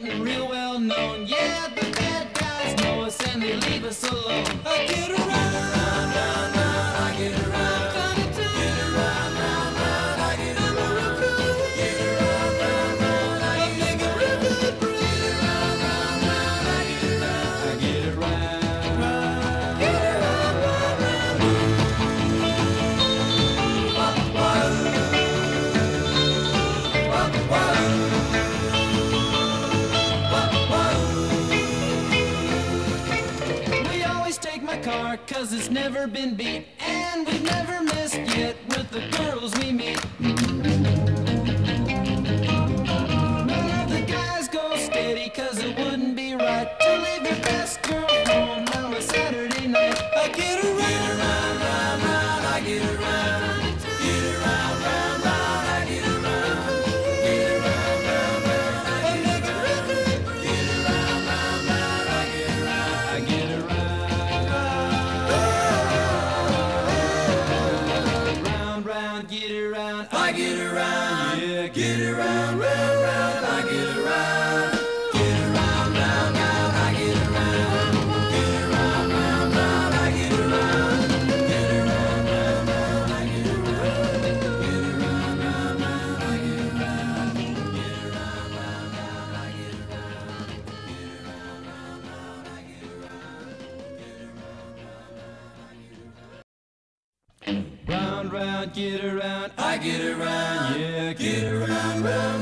Real well known, yeah, the bad guys know us and they leave us alone. I get around, car cause it's never been beat. And we've never missed yet with the girls we meet. None of the guys go steady cause it wouldn't be right To leave your best girl I get around Yeah, get around, around Round, round, get around, I get around, yeah, get around, round, round.